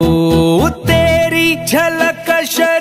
ओ तेरी झलक शर